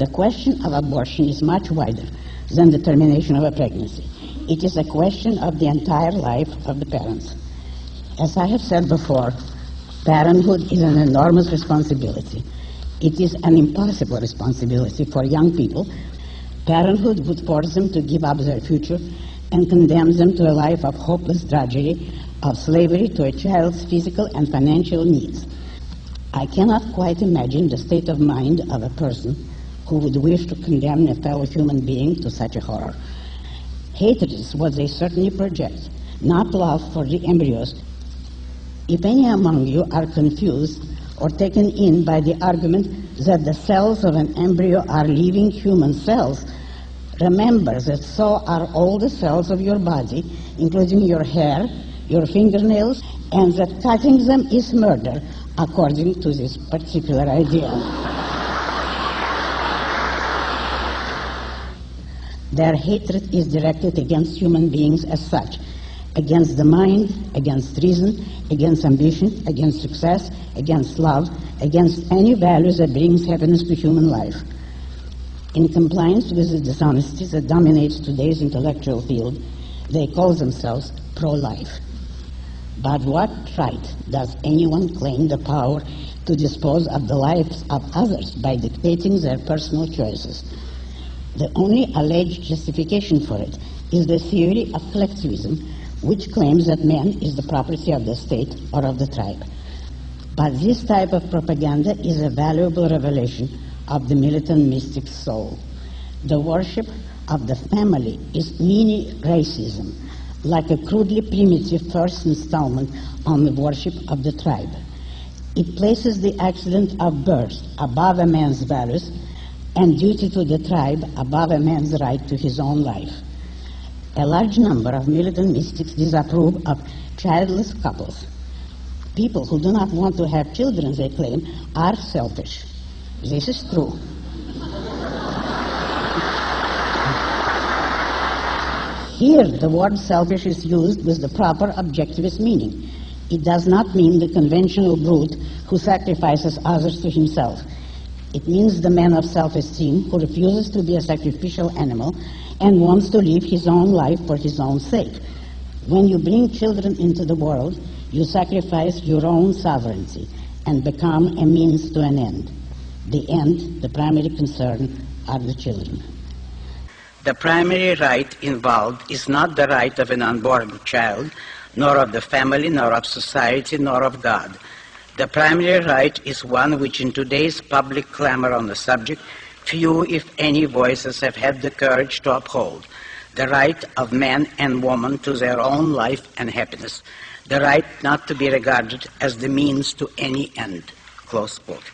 The question of abortion is much wider than the termination of a pregnancy. It is a question of the entire life of the parents. As I have said before, parenthood is an enormous responsibility. It is an impossible responsibility for young people. Parenthood would force them to give up their future and condemns them to a life of hopeless drudgery, of slavery to a child's physical and financial needs. I cannot quite imagine the state of mind of a person who would wish to condemn a fellow human being to such a horror. Hatred is what they certainly project, not love for the embryos. If any among you are confused or taken in by the argument that the cells of an embryo are living human cells, remember that so are all the cells of your body, including your hair, your fingernails, and that cutting them is murder, according to this particular idea. Their hatred is directed against human beings as such, against the mind, against reason, against ambition, against success, against love, against any values that brings happiness to human life. In compliance with the dishonesty that dominates today's intellectual field, they call themselves pro-life. But what right does anyone claim the power to dispose of the lives of others by dictating their personal choices? The only alleged justification for it is the theory of collectivism, which claims that man is the property of the state or of the tribe. But this type of propaganda is a valuable revelation of the militant mystic soul. The worship of the family is mini racism, like a crudely primitive first installment on the worship of the tribe. It places the accident of birth above a man's values and duty to the tribe above a man's right to his own life. A large number of militant mystics disapprove of childless couples. People who do not want to have children, they claim, are selfish. This is true. Here, the word selfish is used with the proper objectivist meaning. It does not mean the conventional brute who sacrifices others to himself. It means the man of self-esteem who refuses to be a sacrificial animal and wants to live his own life for his own sake. When you bring children into the world, you sacrifice your own sovereignty and become a means to an end. The end, the primary concern, are the children. The primary right involved is not the right of an unborn child, nor of the family, nor of society, nor of God. The primary right is one which in today's public clamor on the subject, few, if any, voices have had the courage to uphold. The right of man and woman to their own life and happiness. The right not to be regarded as the means to any end. Close quote.